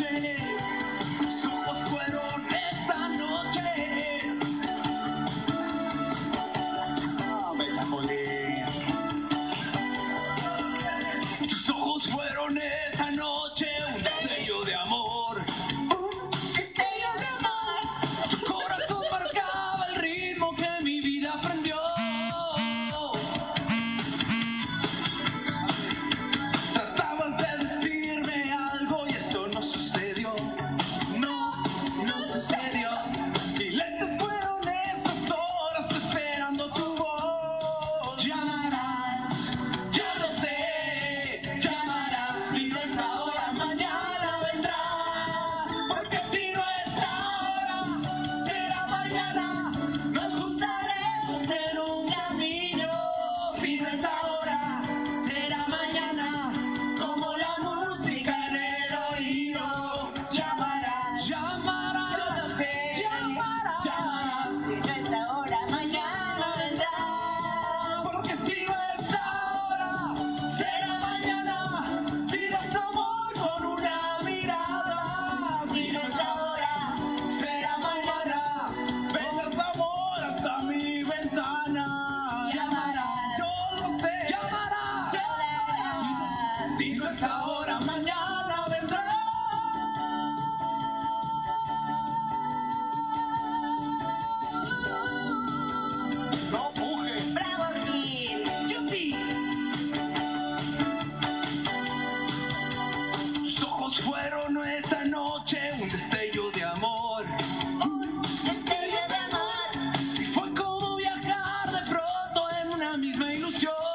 Imagine. Love misma ilusión.